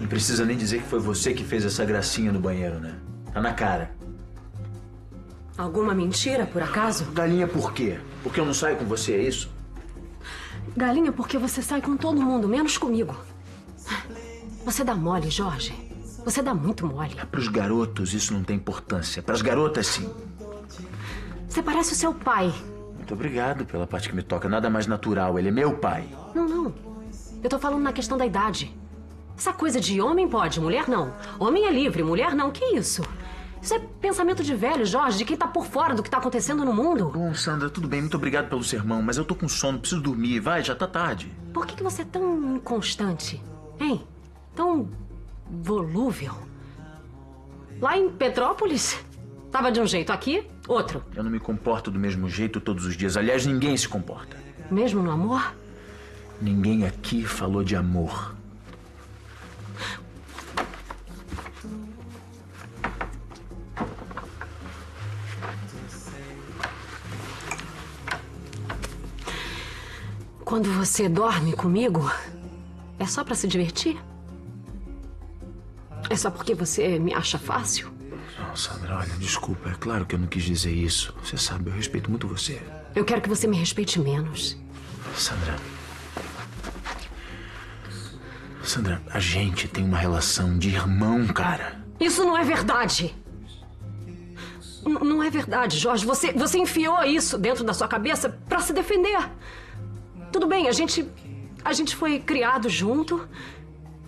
Não precisa nem dizer que foi você que fez essa gracinha no banheiro, né? Tá na cara. Alguma mentira, por acaso? Galinha por quê? Porque eu não saio com você, é isso? Galinha, porque você sai com todo mundo, menos comigo. Você dá mole, Jorge. Você dá muito mole. Pros garotos isso não tem importância. Pras garotas, sim. Você parece o seu pai. Muito obrigado pela parte que me toca. Nada mais natural. Ele é meu pai. Não, não. Eu tô falando na questão da idade. Essa coisa de homem pode, mulher não. Homem é livre, mulher não. Que isso? Isso é pensamento de velho, Jorge, de quem tá por fora do que tá acontecendo no mundo. Bom, Sandra, tudo bem. Muito obrigado pelo sermão, mas eu tô com sono. Preciso dormir. Vai, já tá tarde. Por que, que você é tão inconstante? Hein? Tão volúvel? Lá em Petrópolis, tava de um jeito. Aqui, outro. Eu não me comporto do mesmo jeito todos os dias. Aliás, ninguém se comporta. Mesmo no amor? Ninguém aqui falou de amor. Quando você dorme comigo, é só pra se divertir? É só porque você me acha fácil? Não, Sandra, olha, desculpa. É claro que eu não quis dizer isso. Você sabe, eu respeito muito você. Eu quero que você me respeite menos. Sandra. Sandra, a gente tem uma relação de irmão, cara. Isso não é verdade. N- não é verdade, Jorge. Você, você enfiou isso dentro da sua cabeça pra se defender. Tudo bem, a gente. A gente foi criado junto,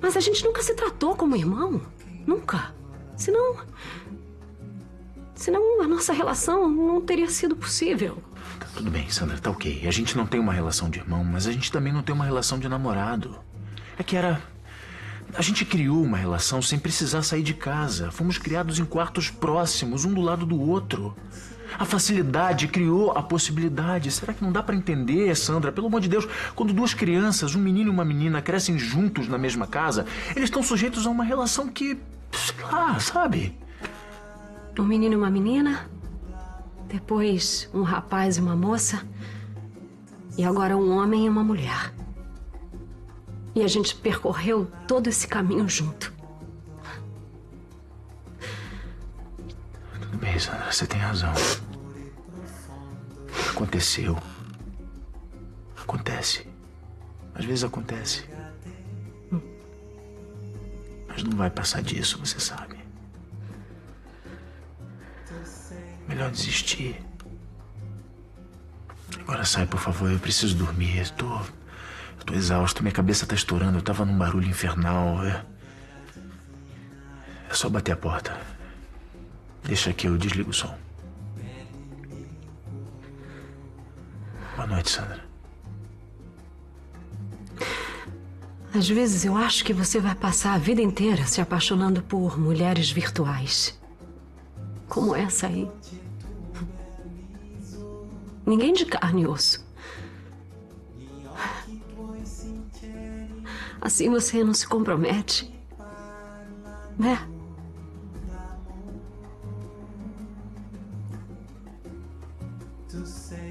mas a gente nunca se tratou como irmão. Nunca. Senão. Senão a nossa relação não teria sido possível. Tá tudo bem, Sandra, tá ok. A gente não tem uma relação de irmão, mas a gente também não tem uma relação de namorado. É que era. A gente criou uma relação sem precisar sair de casa. Fomos criados em quartos próximos, um do lado do outro. A facilidade criou a possibilidade. Será que não dá pra entender, Sandra? Pelo amor de Deus, quando duas crianças, um menino e uma menina, crescem juntos na mesma casa, eles estão sujeitos a uma relação que. sei lá, sabe? Um menino e uma menina, depois um rapaz e uma moça, e agora um homem e uma mulher. E a gente percorreu todo esse caminho junto. Tudo bem, Sandra, você tem razão. Aconteceu. Acontece. Às vezes acontece. Mas não vai passar disso, você sabe. Melhor desistir. Agora sai, por favor, eu preciso dormir. Eu tô. Eu tô exausto, minha cabeça tá estourando, eu tava num barulho infernal. É, é só bater a porta. Deixa que eu desligo o som. Boa noite, Sandra. Às vezes eu acho que você vai passar a vida inteira se apaixonando por mulheres virtuais. Como essa aí. Ninguém de carne e osso. Assim você não se compromete. Né?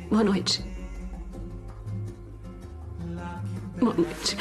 Boa noite. Boa noite.